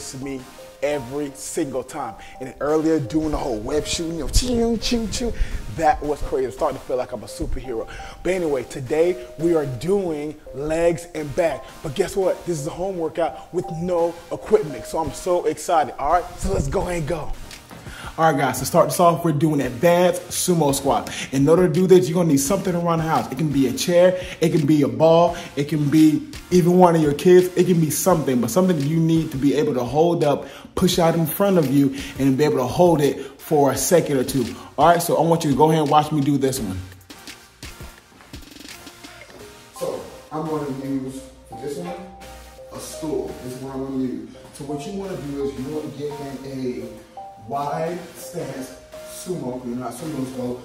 Gets me every single time. And earlier doing the whole web shooting, you know, ching, ching, ching, that was crazy. I'm starting to feel like I'm a superhero. But anyway, today we are doing legs and back. But guess what? This is a home workout with no equipment. So I'm so excited. All right, so let's go and go. All right, guys, to start this off, we're doing advanced sumo squat. In order to do this, you're gonna need something around the house. It can be a chair, it can be a ball, it can be even one of your kids, it can be something, but something you need to be able to hold up, push out in front of you, and be able to hold it for a second or two. All right, so I want you to go ahead and watch me do this one. So I'm gonna use, this one, a stool. This is what I'm gonna use. So what you wanna do is you wanna get in a wide stance sumo. You know sumos go,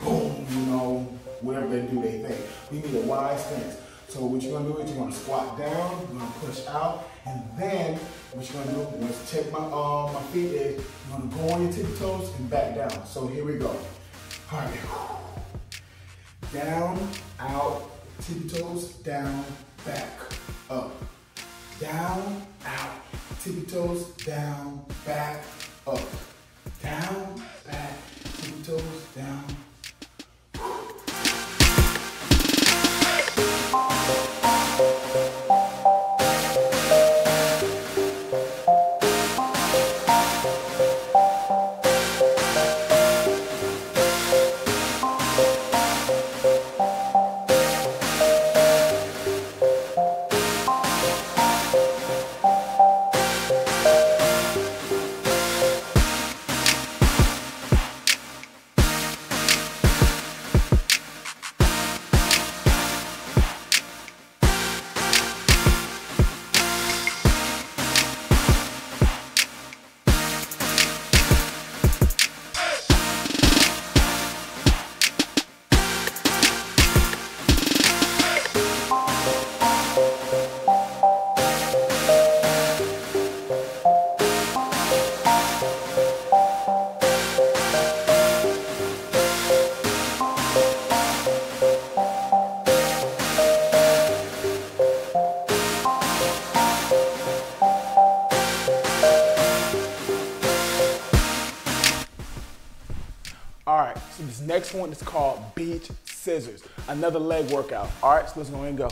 boom, you know, whatever they do, they think. You need a wide stance. So what you're gonna do is you're gonna squat down, you're gonna push out, and then what you're gonna do, once check my um my feet is, you're gonna go on your tippy toes and back down. So here we go. All right. Down, out, tippy toes, down, back, up. Down, out, tippy toes, down, back, up, down, back, tippy toes, All right, so this next one is called beach scissors, another leg workout. All right, so let's go and go.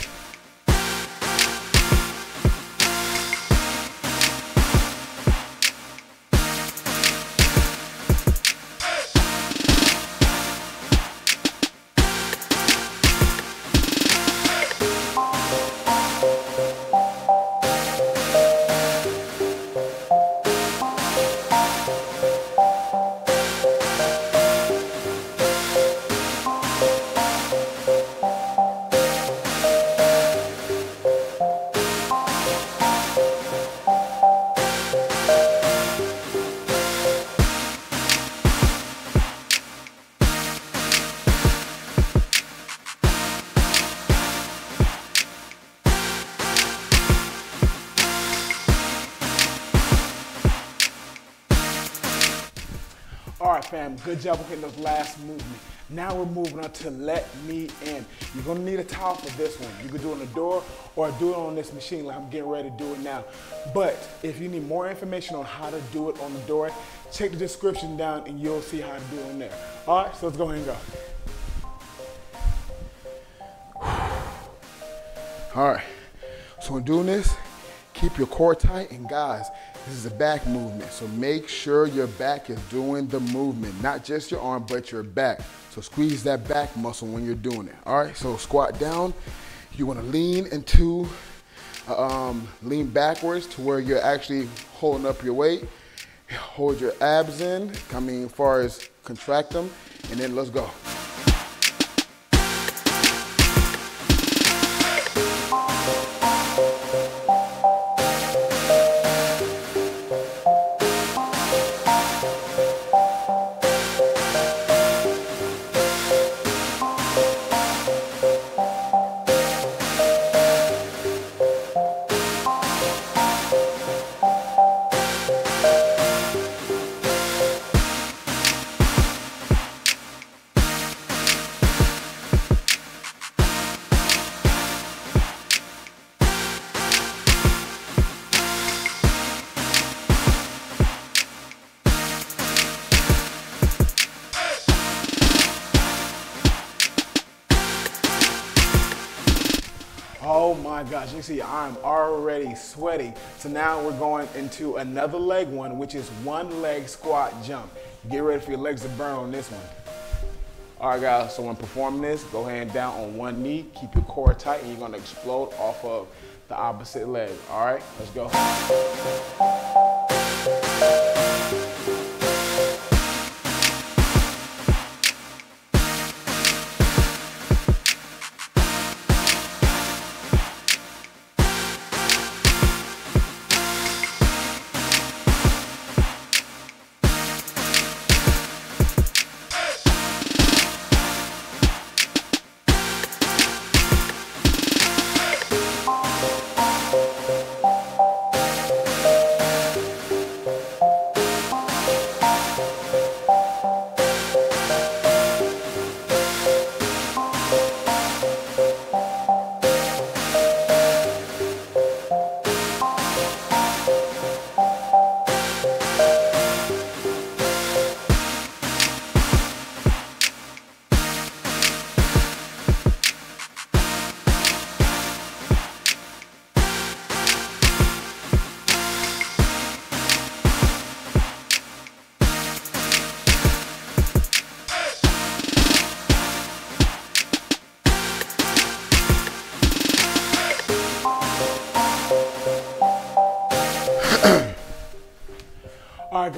All right, fam, good job with those last movement. Now we're moving on to let me in. You're gonna need a towel for this one. You can do it on the door or do it on this machine like I'm getting ready to do it now. But if you need more information on how to do it on the door, check the description down and you'll see how to do it on there. All right, so let's go ahead and go. All right, so in doing this, keep your core tight and guys, this is a back movement, so make sure your back is doing the movement, not just your arm, but your back. So squeeze that back muscle when you're doing it. All right, so squat down. You wanna lean into, um, lean backwards to where you're actually holding up your weight. Hold your abs in, I mean, as far as contract them, and then let's go. My gosh, you see I'm already sweating. So now we're going into another leg one, which is one leg squat jump. Get ready for your legs to burn on this one. All right, guys, so when performing this, go hand down on one knee, keep your core tight, and you're gonna explode off of the opposite leg. All right, let's go.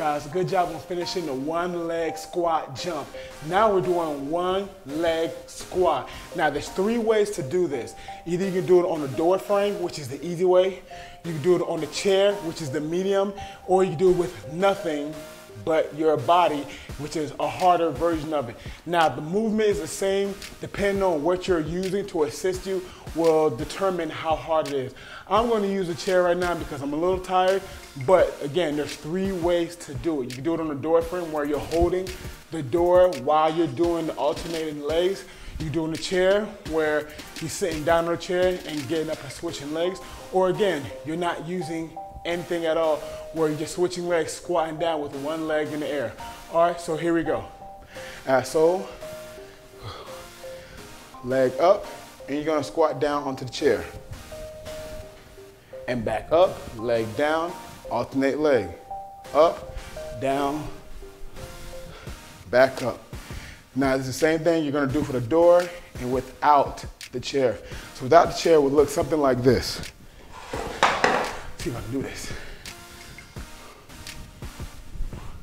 Guys, good job on finishing the one leg squat jump. Now we're doing one leg squat. Now there's three ways to do this. Either you can do it on the door frame, which is the easy way. You can do it on the chair, which is the medium, or you can do it with nothing but your body, which is a harder version of it. Now the movement is the same, depending on what you're using to assist you will determine how hard it is. I'm going to use a chair right now because I'm a little tired, but again, there's three ways to do it. You can do it on the door frame where you're holding the door while you're doing the alternating legs. You do in the chair where you're sitting down on the chair and getting up and switching legs. Or again, you're not using anything at all where you're just switching legs, squatting down with one leg in the air. All right, so here we go. Uh, so, leg up, and you're gonna squat down onto the chair. And back up, leg down, alternate leg. Up, down, back up. Now it's the same thing you're gonna do for the door and without the chair. So without the chair would look something like this. See if I can do this.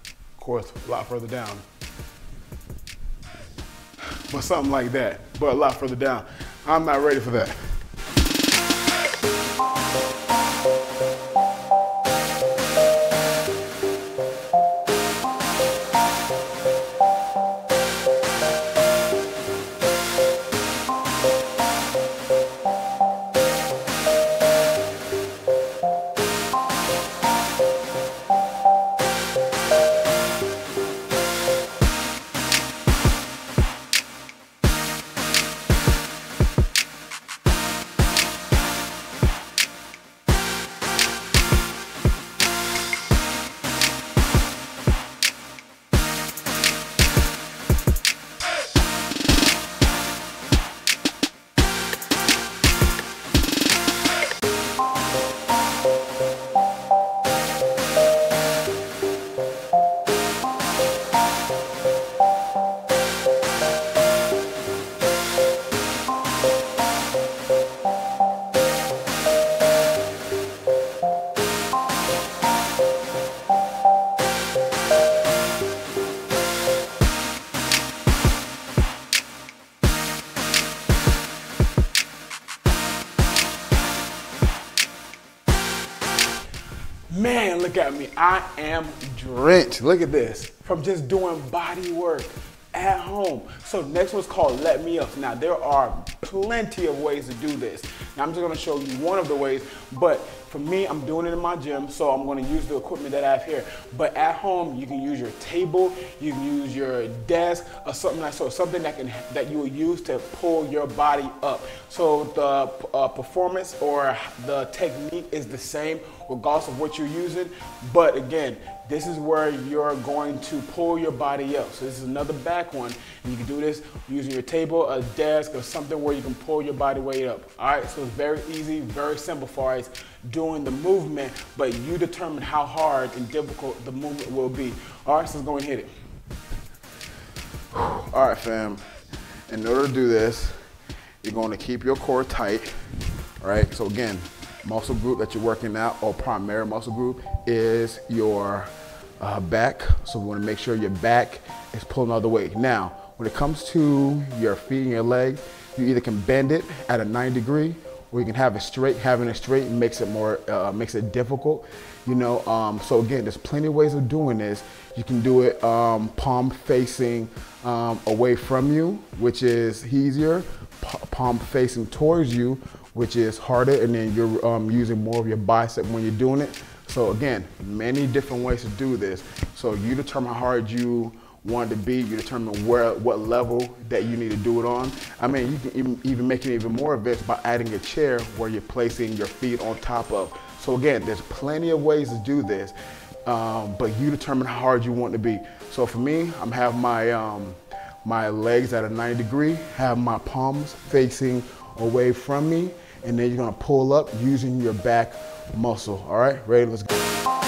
Of course, a lot further down. But something like that, but a lot further down. I'm not ready for that. Look at me. I am drenched. Look at this. From just doing body work at home. So next one's called Let Me Up. Now there are plenty of ways to do this. Now I'm just gonna show you one of the ways, but for me, I'm doing it in my gym, so I'm gonna use the equipment that I have here. But at home, you can use your table, you can use your desk, or something like so, something that can that you will use to pull your body up. So the uh, performance or the technique is the same regardless of what you're using. But again, this is where you're going to pull your body up. So this is another back one. And you can do this using your table, a desk, or something where you can pull your body weight up. All right, so very easy, very simple far as doing the movement, but you determine how hard and difficult the movement will be. All right, so let's go and hit it. All right, fam. In order to do this, you're going to keep your core tight, all right? So again, muscle group that you're working out or primary muscle group is your uh, back. So we want to make sure your back is pulling all the way. Now, when it comes to your feet and your legs, you either can bend it at a 90 degree or you can have it straight. Having it straight makes it more, uh, makes it difficult, you know. Um, so again, there's plenty of ways of doing this. You can do it um, palm facing um, away from you, which is easier. P palm facing towards you, which is harder, and then you're um, using more of your bicep when you're doing it. So again, many different ways to do this. So you determine how hard you want to be, you determine where, what level that you need to do it on. I mean, you can even, even make it even more advanced by adding a chair where you're placing your feet on top of. So again, there's plenty of ways to do this, um, but you determine how hard you want to be. So for me, I'm have my, um, my legs at a 90 degree, have my palms facing away from me, and then you're gonna pull up using your back muscle. All right, ready, let's go.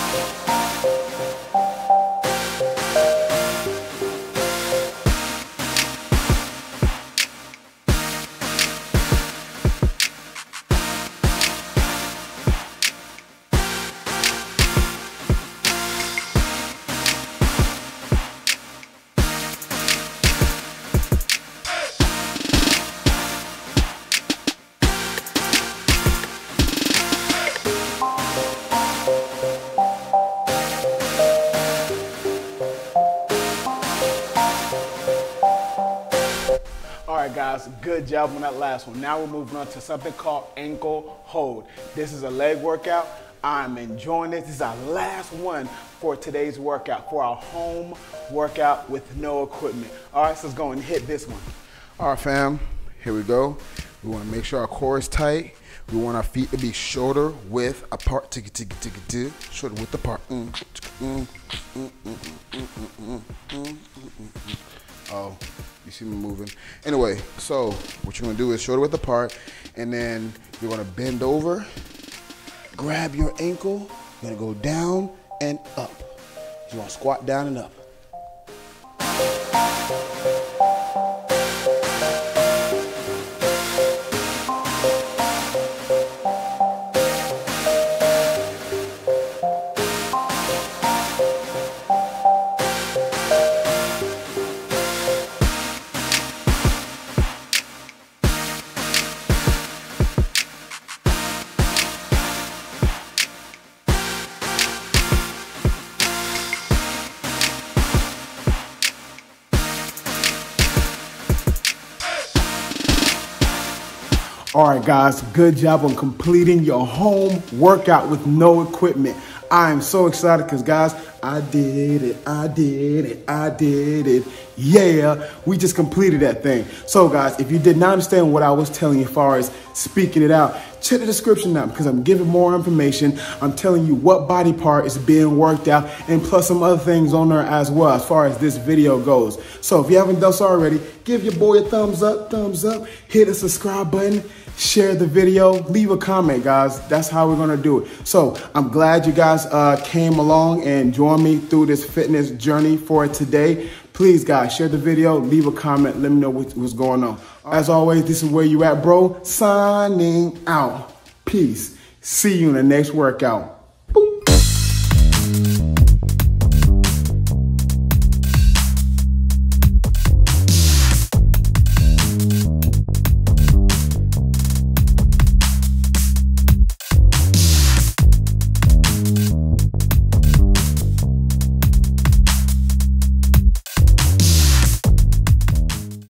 Good job on that last one. Now we're moving on to something called ankle hold. This is a leg workout. I'm enjoying this. This is our last one for today's workout, for our home workout with no equipment. All right, so let's go and hit this one. All right, fam, here we go. We want to make sure our core is tight. We want our feet to be shoulder width apart. To to to to shoulder width apart. Oh, you see me moving. Anyway, so what you're gonna do is shoulder width apart, and then you're gonna bend over, grab your ankle, you're gonna go down and up. You're gonna squat down and up. All right, guys, good job on completing your home workout with no equipment. I am so excited because, guys, I did it, I did it, I did it. Yeah, we just completed that thing. So, guys, if you did not understand what I was telling you as far as speaking it out, check the description now because I'm giving more information. I'm telling you what body part is being worked out and plus some other things on there as well as far as this video goes. So, if you haven't done so already, give your boy a thumbs up, thumbs up, hit the subscribe button share the video, leave a comment, guys. That's how we're gonna do it. So I'm glad you guys uh, came along and joined me through this fitness journey for today. Please, guys, share the video, leave a comment, let me know what, what's going on. As always, this is where you at, bro. Signing out. Peace. See you in the next workout.